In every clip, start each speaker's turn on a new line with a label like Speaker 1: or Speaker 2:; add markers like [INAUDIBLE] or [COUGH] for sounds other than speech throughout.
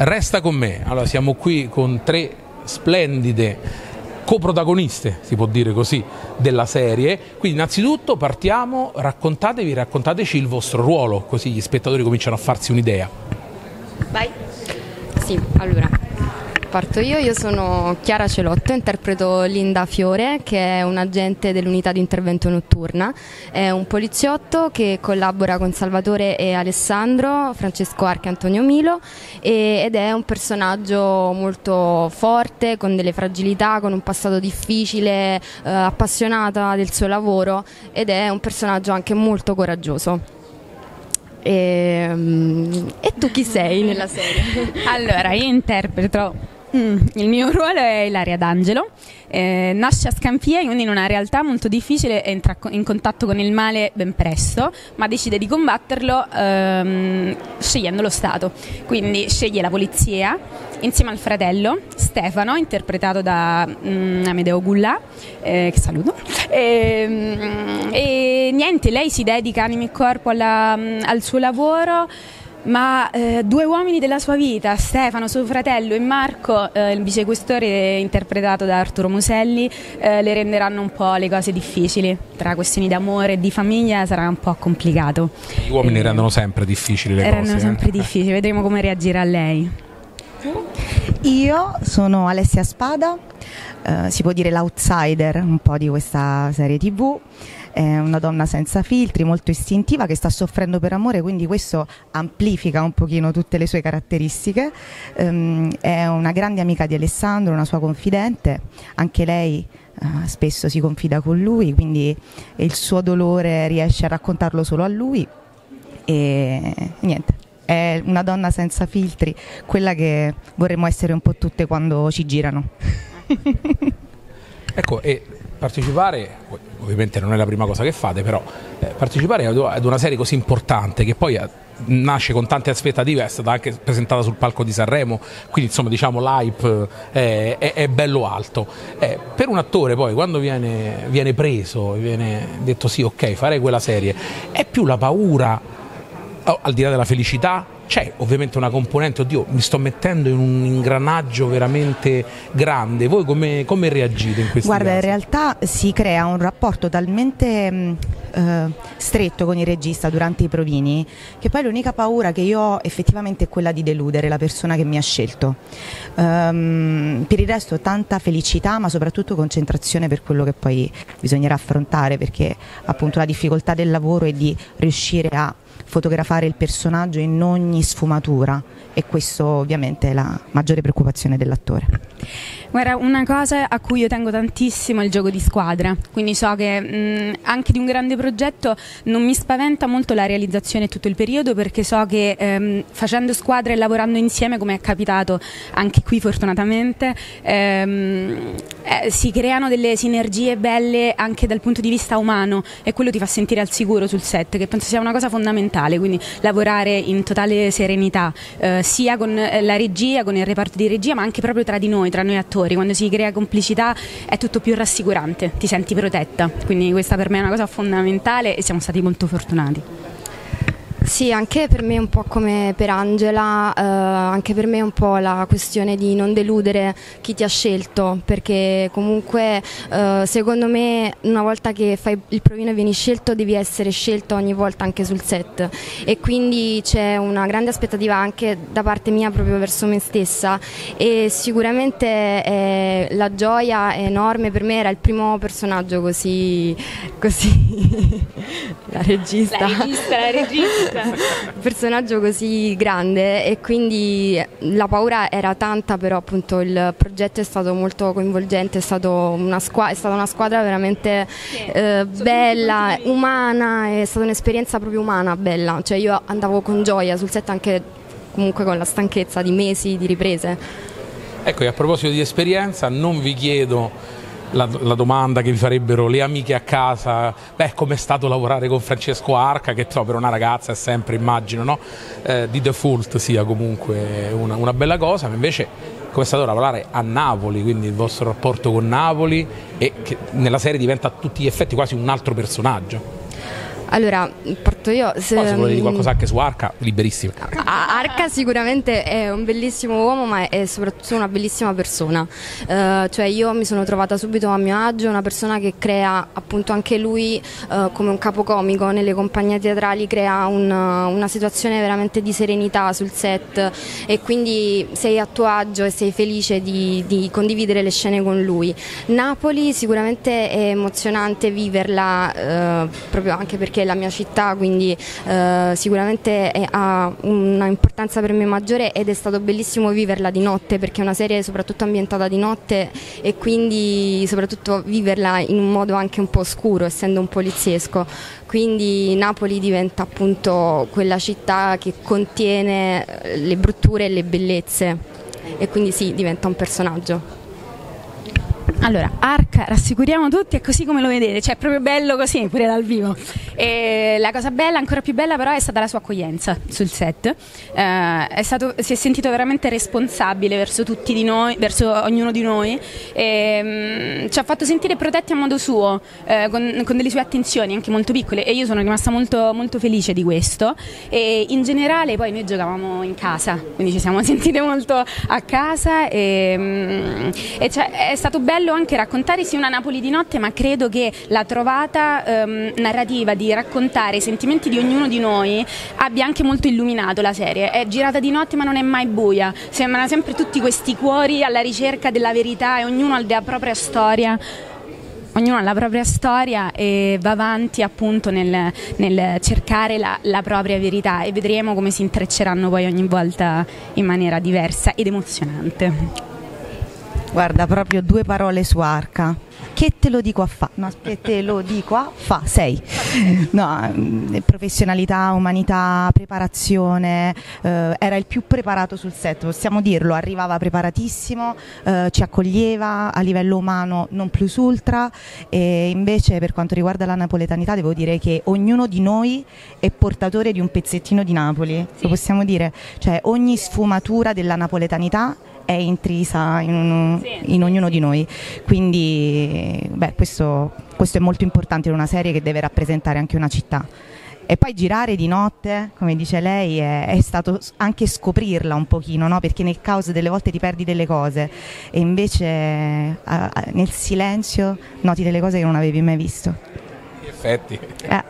Speaker 1: Resta con me. Allora, siamo qui con tre splendide coprotagoniste, si può dire così, della serie. Quindi innanzitutto partiamo, raccontatevi, raccontateci il vostro ruolo, così gli spettatori cominciano a farsi un'idea.
Speaker 2: Vai. Sì, allora Parto io, io sono Chiara Celotto, interpreto Linda Fiore che è un agente dell'unità di intervento notturna, è un poliziotto che collabora con Salvatore e Alessandro, Francesco Arche e Antonio Milo e, ed è un personaggio molto forte, con delle fragilità, con un passato difficile, eh, appassionata del suo lavoro ed è un personaggio anche molto coraggioso. E, ehm, e, tu chi sei nella serie?
Speaker 3: allora, io interpreto Mm, il mio ruolo è Ilaria D'Angelo, eh, nasce a Scampia, quindi in una realtà molto difficile, entra in contatto con il male ben presto, ma decide di combatterlo ehm, scegliendo lo Stato. Quindi sceglie la polizia insieme al fratello Stefano, interpretato da mm, Amedeo Gullà, eh, che saluto. E, mm, e, niente, lei si dedica anima e corpo alla, mm, al suo lavoro ma eh, due uomini della sua vita, Stefano, suo fratello e Marco, eh, il vicequestore interpretato da Arturo Muselli, eh, le renderanno un po' le cose difficili. Tra questioni d'amore e di famiglia sarà un po' complicato.
Speaker 1: Gli uomini rendono sempre difficili le
Speaker 3: rendono
Speaker 1: cose.
Speaker 3: Rendono sempre
Speaker 1: eh.
Speaker 3: difficili, vedremo come reagirà lei.
Speaker 4: Io sono Alessia Spada, eh, si può dire l'outsider un po' di questa serie tv è una donna senza filtri, molto istintiva che sta soffrendo per amore, quindi questo amplifica un pochino tutte le sue caratteristiche. Um, è una grande amica di Alessandro, una sua confidente, anche lei uh, spesso si confida con lui, quindi il suo dolore riesce a raccontarlo solo a lui e niente. È una donna senza filtri, quella che vorremmo essere un po' tutte quando ci girano. [LAUGHS]
Speaker 1: ecco, e partecipare, ovviamente non è la prima cosa che fate, però eh, partecipare ad una serie così importante che poi eh, nasce con tante aspettative, è stata anche presentata sul palco di Sanremo, quindi insomma diciamo l'hype eh, è, è, bello alto. Eh, per un attore poi quando viene, viene preso, viene detto sì ok farei quella serie, è più la paura, oh, al di là della felicità, c'è ovviamente una componente, oddio, mi sto mettendo in un ingranaggio veramente grande. Voi come, come reagite in questo
Speaker 4: Guarda,
Speaker 1: casi?
Speaker 4: in realtà si crea un rapporto talmente eh, stretto con il regista durante i provini che poi l'unica paura che io ho effettivamente è quella di deludere la persona che mi ha scelto. Um, per il resto tanta felicità, ma soprattutto concentrazione per quello che poi bisognerà affrontare, perché appunto la difficoltà del lavoro è di riuscire a fotografare il personaggio in ogni sfumatura e questo ovviamente è la maggiore preoccupazione dell'attore.
Speaker 3: Guarda, una cosa a cui io tengo tantissimo è il gioco di squadra, quindi so che mh, anche di un grande progetto non mi spaventa molto la realizzazione tutto il periodo perché so che ehm, facendo squadra e lavorando insieme, come è capitato anche qui fortunatamente, ehm, eh, si creano delle sinergie belle anche dal punto di vista umano e quello ti fa sentire al sicuro sul set, che penso sia una cosa fondamentale, quindi lavorare in totale serenità, eh, sia con eh, la regia, con il reparto di regia, ma anche proprio tra di noi, tra noi attori, quando si crea complicità è tutto più rassicurante, ti senti protetta, quindi questa per me è una cosa fondamentale e siamo stati molto fortunati.
Speaker 2: Sì, anche per me un po' come per Angela, eh, anche per me è un po' la questione di non deludere chi ti ha scelto, perché comunque eh, secondo me una volta che fai il provino e vieni scelto devi essere scelto ogni volta anche sul set. E quindi c'è una grande aspettativa anche da parte mia proprio verso me stessa. E sicuramente eh, la gioia è enorme, per me era il primo personaggio così, così [LAUGHS] la regista.
Speaker 3: La regista, la regista [LAUGHS]
Speaker 2: personaggio così grande e quindi la paura era tanta, però appunto il progetto è stato molto coinvolgente, è, stato una squa- è stata una squadra veramente eh, bella, umana, è stata un'esperienza proprio umana, bella, cioè io andavo con gioia sul set anche comunque con la stanchezza di mesi di riprese.
Speaker 1: Ecco, e a proposito di esperienza, non vi chiedo la, la, domanda che vi farebbero le amiche a casa, beh, com'è stato lavorare con Francesco Arca, che so, per una ragazza è sempre, immagino, no? eh, di default sia comunque una, una bella cosa, ma invece come è stato lavorare a Napoli, quindi il vostro rapporto con Napoli e che nella serie diventa a tutti gli effetti quasi un altro personaggio.
Speaker 2: Allora, parto io.
Speaker 1: Se, Poi se volete dire qualcosa anche su Arca, liberissimo.
Speaker 2: Arca sicuramente è un bellissimo uomo, ma è soprattutto una bellissima persona. Uh, cioè io mi sono trovata subito a mio agio, una persona che crea appunto anche lui uh, come un capocomico nelle compagnie teatrali, crea un, una situazione veramente di serenità sul set e quindi sei a tuo agio e sei felice di, di condividere le scene con lui. Napoli sicuramente è emozionante viverla uh, proprio anche perché perché è la mia città, quindi eh, sicuramente è, ha un'importanza per me maggiore ed è stato bellissimo viverla di notte perché è una serie soprattutto ambientata di notte e quindi soprattutto viverla in un modo anche un po' oscuro, essendo un poliziesco. Quindi Napoli diventa appunto quella città che contiene le brutture e le bellezze e quindi sì, diventa un personaggio.
Speaker 3: Allora, Arca, rassicuriamo tutti, è così come lo vedete, cioè è proprio bello così, pure dal vivo. E la cosa bella, ancora più bella però, è stata la sua accoglienza sul set. Eh, è stato, si è sentito veramente responsabile verso tutti di noi, verso ognuno di noi, e, mh, ci ha fatto sentire protetti a modo suo, eh, con, con, delle sue attenzioni anche molto piccole e io sono rimasta molto, molto felice di questo. E in generale poi noi giocavamo in casa, quindi ci siamo [LAUGHS] sentite molto a casa e, mh, e cioè, è stato bello bello anche raccontare sì una Napoli di notte, ma credo che la trovata ehm, narrativa di raccontare i sentimenti di ognuno di noi abbia anche molto illuminato la serie. È girata di notte ma non è mai buia, sembrano sempre tutti questi cuori alla ricerca della verità e ognuno ha la propria storia ognuno ha la propria storia e va avanti appunto nel, nel cercare la, la, propria verità e vedremo come si intrecceranno poi ogni volta in maniera diversa ed emozionante.
Speaker 4: Guarda, proprio due parole su Arca. Che te lo dico a fa? No, che te lo dico a fa? Sei. No, mm, professionalità, umanità, preparazione. Eh, era il più preparato sul set, possiamo dirlo. Arrivava preparatissimo, eh, ci accoglieva a livello umano non plus ultra. E invece, per quanto riguarda la napoletanità, devo dire che ognuno di noi è portatore di un pezzettino di Napoli. Sì. Lo possiamo dire? Cioè, ogni sfumatura della napoletanità è intrisa in, un, in ognuno di noi. Quindi beh, questo, questo è molto importante in una serie che deve rappresentare anche una città. E poi girare di notte, come dice lei, è, è stato anche scoprirla un pochino, no? perché nel caos delle volte ti perdi delle cose e invece a, a, nel silenzio noti delle cose che non avevi mai visto.
Speaker 1: In effetti. Eh.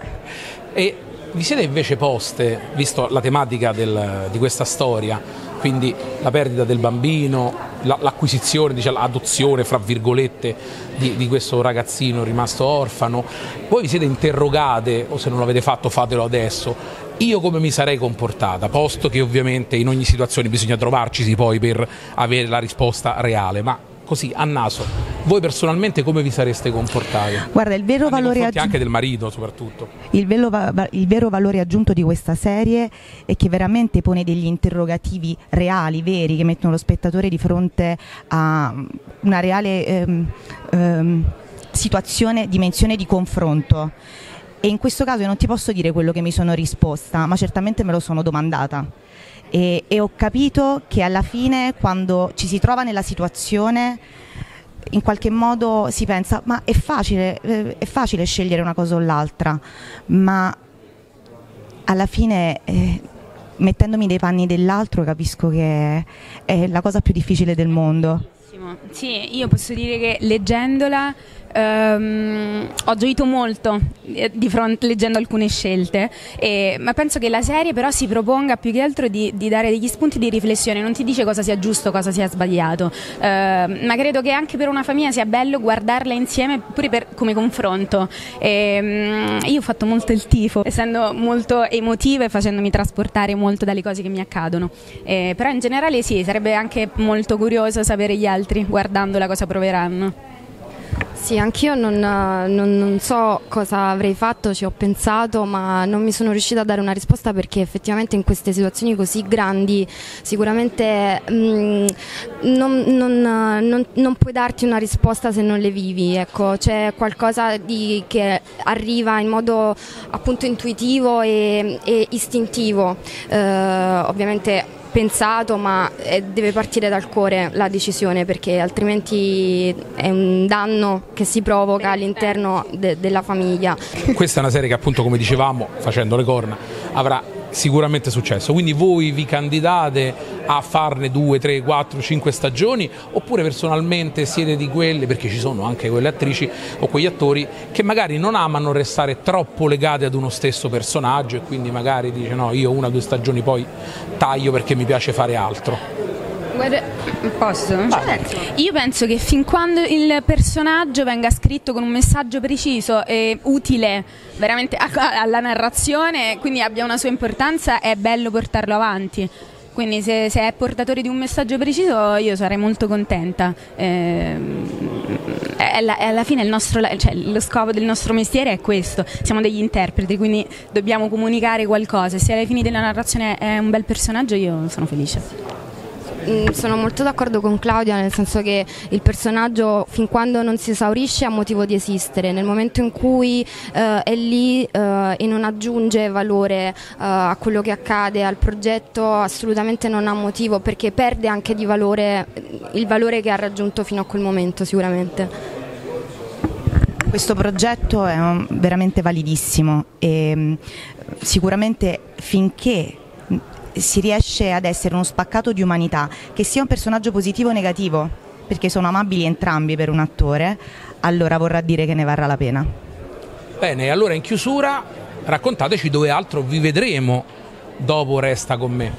Speaker 1: E vi siete invece poste, visto la tematica del, di questa storia, quindi la perdita del bambino, la, l'acquisizione, diciamo, l'adozione, fra virgolette, di, di, questo ragazzino rimasto orfano. Voi vi siete interrogate, o se non l'avete fatto fatelo adesso, io come mi sarei comportata, posto che ovviamente in ogni situazione bisogna trovarcisi poi per avere la risposta reale, ma così a naso, voi personalmente come vi sareste comportati?
Speaker 4: Guarda, il vero valore aggiunto
Speaker 1: anche del marito soprattutto.
Speaker 4: Il vero, il vero, valore aggiunto di questa serie è che veramente pone degli interrogativi reali, veri, che mettono lo spettatore di fronte a una reale ehm, ehm, situazione, dimensione di confronto. E in questo caso io non ti posso dire quello che mi sono risposta, ma certamente me lo sono domandata e, e ho capito che alla fine quando ci si trova nella situazione in qualche modo si pensa ma è facile, eh, è facile scegliere una cosa o l'altra, ma alla fine eh, mettendomi nei panni dell'altro capisco che è la cosa più difficile del mondo.
Speaker 3: Sì, io posso dire che leggendola Um, ho gioito molto eh, di fronte, leggendo alcune scelte, e, ma penso che la serie però si proponga più che altro di, di, dare degli spunti di riflessione, non ti dice cosa sia giusto, cosa sia sbagliato, uh, ma credo che anche per una famiglia sia bello guardarla insieme pure per, come confronto. E, um, io ho fatto molto il tifo, essendo molto emotiva e facendomi trasportare molto dalle cose che mi accadono, e, però in generale sì, sarebbe anche molto curioso sapere gli altri guardandola cosa proveranno.
Speaker 2: Sì, anch'io non, non, non, so cosa avrei fatto, ci ho pensato, ma non mi sono riuscita a dare una risposta perché effettivamente in queste situazioni così grandi sicuramente mh, mm, non, non, puoi darti una risposta se non le vivi, ecco, c'è qualcosa di, che arriva in modo appunto intuitivo e, e istintivo, eh, ovviamente pensato, ma eh, deve partire dal cuore la decisione perché altrimenti è un danno che si provoca all'interno de- della famiglia.
Speaker 1: Questa è una serie che appunto come dicevamo, facendo le corna, avrà sicuramente successo. Quindi voi vi candidate a farne due, tre, quattro, cinque stagioni oppure personalmente siete di quelle, perché ci sono anche quelle attrici o quegli attori che magari non amano restare troppo legati ad uno stesso personaggio e quindi magari dice no, io una o due stagioni poi taglio perché mi piace fare altro.
Speaker 3: Guarda, posso? Certo. Io penso che fin quando il personaggio venga scritto con un messaggio preciso e utile veramente alla narrazione, quindi abbia una sua importanza, è bello portarlo avanti. Quindi se, se è portatore di un messaggio preciso io sarei molto contenta. Eh, la, alla fine nostro, cioè, lo scopo del nostro mestiere è questo, siamo degli interpreti, quindi dobbiamo comunicare qualcosa. Se alla fine della narrazione è un bel personaggio io sono felice.
Speaker 2: Mm, sono molto d'accordo con Claudia nel senso che il personaggio fin quando non si esaurisce ha motivo di esistere, nel momento in cui eh, è lì eh, e non aggiunge valore eh, a quello che accade al progetto assolutamente non ha motivo perché perde anche di valore il valore che ha raggiunto fino a quel momento sicuramente.
Speaker 4: Questo progetto è veramente validissimo e mm, sicuramente finché si riesce ad essere uno spaccato di umanità, che sia un personaggio positivo o negativo, perché sono amabili entrambi per un attore, allora vorrà dire che ne varrà la pena.
Speaker 1: Bene, allora in chiusura raccontateci dove altro vi vedremo dopo Resta con me.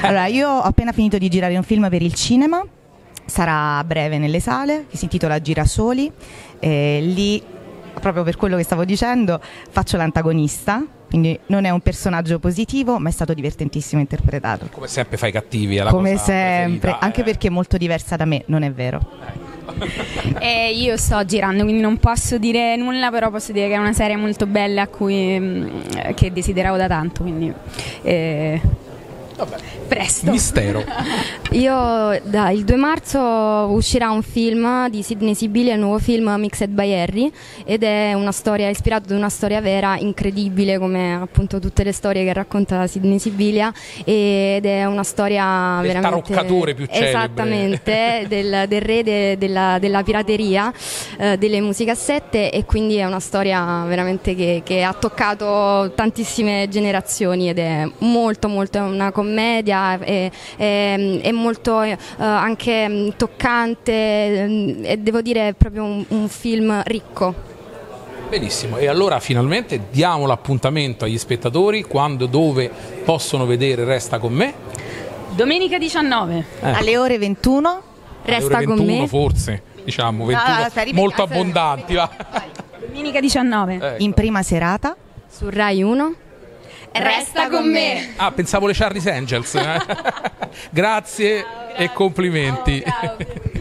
Speaker 4: Allora, io ho appena finito di girare un film per il cinema, sarà a breve nelle sale, che si intitola Girasoli, eh, lì proprio per quello che stavo dicendo faccio l'antagonista quindi non è un personaggio positivo, ma è stato divertentissimo interpretato.
Speaker 1: Come sempre fai cattivi, è la
Speaker 4: Come sempre,
Speaker 1: preferita,
Speaker 4: anche
Speaker 1: eh.
Speaker 4: perché è molto diversa da me, non è vero. [LAUGHS]
Speaker 3: Eh, io sto girando, quindi non posso dire nulla, però posso dire che è una serie molto bella a cui, mh, che desideravo da tanto. Quindi, eh,
Speaker 1: Vabbè.
Speaker 3: Presto.
Speaker 1: Mistero. [LAUGHS]
Speaker 2: Io da, il 2 marzo uscirà un film di Sidney Sibilia, il nuovo film Mixed by Harry ed è una storia ispirata ad una storia vera incredibile come appunto tutte le storie che racconta Sidney Sibilia ed è una storia
Speaker 1: del
Speaker 2: veramente
Speaker 1: taroccatore più celebre.
Speaker 2: esattamente [LAUGHS] del, del re de, della, della, pirateria eh, delle musicassette e quindi è una storia veramente che, che ha toccato tantissime generazioni ed è molto molto una commedia, è, è, è molto eh, anche mm, toccante mm, e devo dire è proprio un, un film ricco.
Speaker 1: Benissimo, e allora finalmente diamo l'appuntamento agli spettatori quando, dove possono vedere Resta con me.
Speaker 3: Domenica 19
Speaker 4: eh. alle ore 21.
Speaker 2: Resta
Speaker 1: ore 21
Speaker 2: con me.
Speaker 1: forse, diciamo, 21
Speaker 4: no,
Speaker 1: molto abbondanti. Va.
Speaker 3: Domenica 19
Speaker 1: Ecco.
Speaker 4: In prima serata.
Speaker 2: Su Rai 1.
Speaker 3: Resta con me.
Speaker 1: Ah, pensavo le Charlie's Angels. eh. [LAUGHS] Grazie e complimenti.
Speaker 3: Ciao.